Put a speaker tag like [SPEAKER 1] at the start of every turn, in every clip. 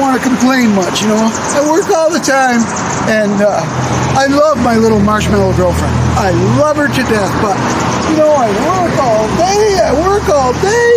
[SPEAKER 1] don't want to complain much, you know. I work all the time, and uh, I love my little marshmallow girlfriend. I love her to death, but you know, I work all day, I work all day,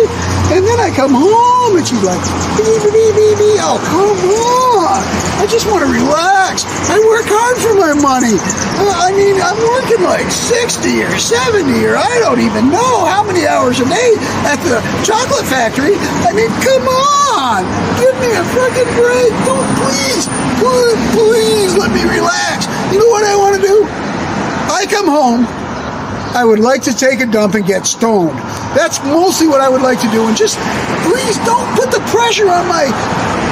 [SPEAKER 1] and then I come home, and she's like, bee, bee, bee, bee, bee. oh, come on. I just want to relax. I work hard for my money. Uh, I mean, I'm working like 60 or 70 or I don't even know how many hours a day at the chocolate factory. I mean, come on. Give me a freaking break. Don't please, please, please let me relax. You know what I want to do? I come home. I would like to take a dump and get stoned. That's mostly what I would like to do. And just please don't put the pressure on my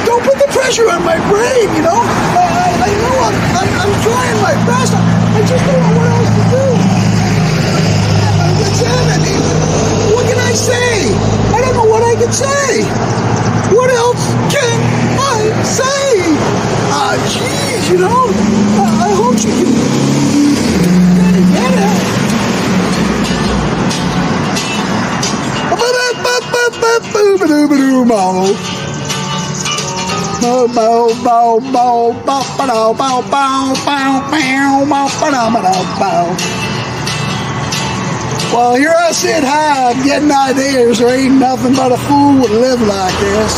[SPEAKER 1] don't put the pressure on my brain. You know, I, I, I know I'm, I'm, I'm trying my best. I, just don't know what else to do. What can I say? I don't know what I can say. What else can I say? Ah, uh, jeez, you know, I, I hope you can get it. Well, here I sit high, getting ideas. There ain't nothing but a fool would live like this.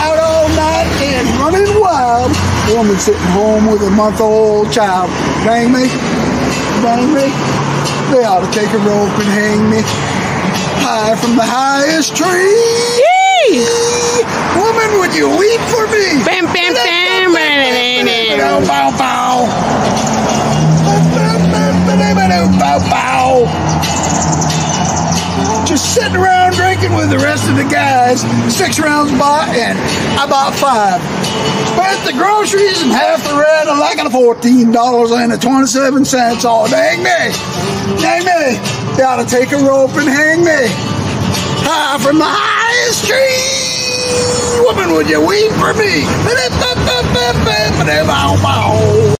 [SPEAKER 1] Out all night and running wild. Woman sitting home with a month-old child. Bang me, bang me. They ought to take a rope and hang me high from the highest tree. Would you weep for me?
[SPEAKER 2] Bam, bam, bam.
[SPEAKER 1] Bow, bow, bow. Bow, bow. Just sitting around drinking with the rest of the guys. Six rounds bought, and I bought five. Spent the groceries and half the rent. I like it fourteen dollars and twenty-seven cents. Oh, dang me, dang me! To take a rope and hang me high from the highest tree. Woman, would you weep for me?